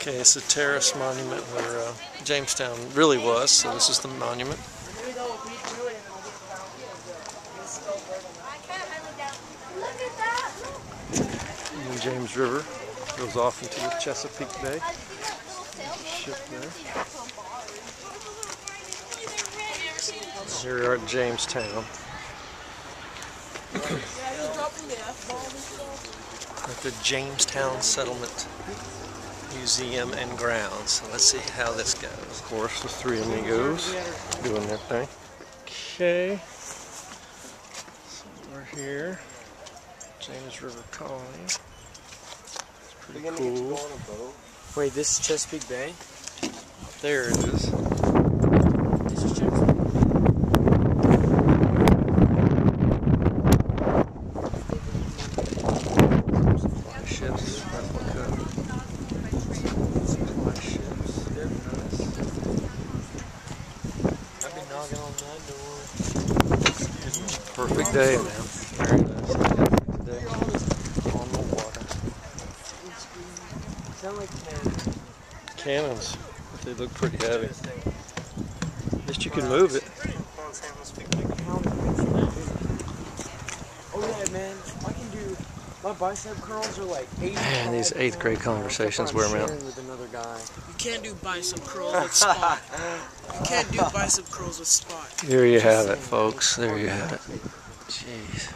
Okay, it's the terrace monument where uh, Jamestown really was, so this is the monument. And the James River goes off into the Chesapeake Bay. Ship there. Here we are at Jamestown. at the Jamestown Settlement Museum and Grounds. So let's see how this goes. Of course, the three amigos doing their thing. Okay. So we're here. James River Colony. It's pretty cool. Wait, this is Chesapeake Bay? There it is. This is ships, replica. Supply ships. They're nice. I've been knocking on that door. Perfect day, man. Very nice. Today on the water. Sound like cannons. Cannons, they look pretty heavy. At least you can move it. Oh yeah, man. I can do. My bicep curls are like 80. Man, these eighth grade conversations wear me out. with another guy. You can't do bicep curls with spot. You can't do bicep curls with spot. There you have it, folks. There you have it. Jeez.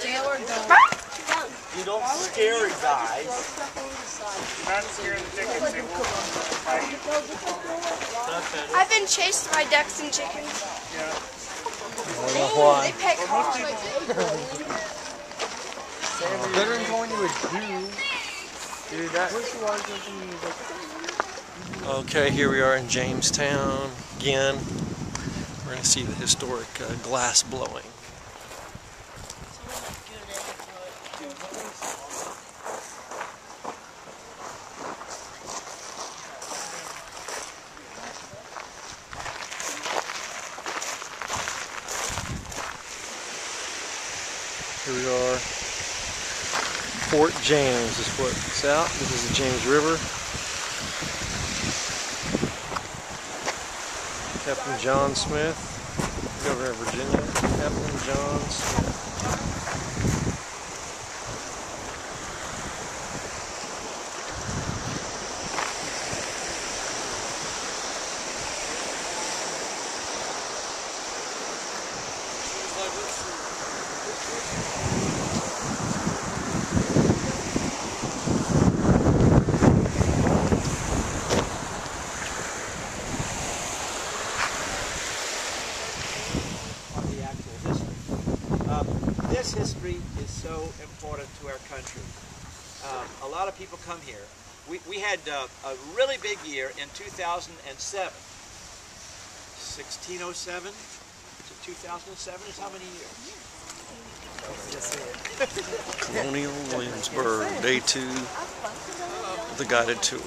I'll do it. You don't scare guys. Not scaring the chickens. They will fight you. I've been chased by ducks and chickens. why. They peck hard. Better than going to a zoo. Dude, that. Where's the like, Okay, here we are in Jamestown again. We're going to see the historic uh, glass blowing. Here we are. Fort James is what it's out. This is the James River. Captain John Smith, Governor of Virginia. Captain John Smith. This history is so important to our country. Um, a lot of people come here. We, we had uh, a really big year in 2007. 1607 to 2007 is how many years? Colonial Williamsburg, day two the guided tour.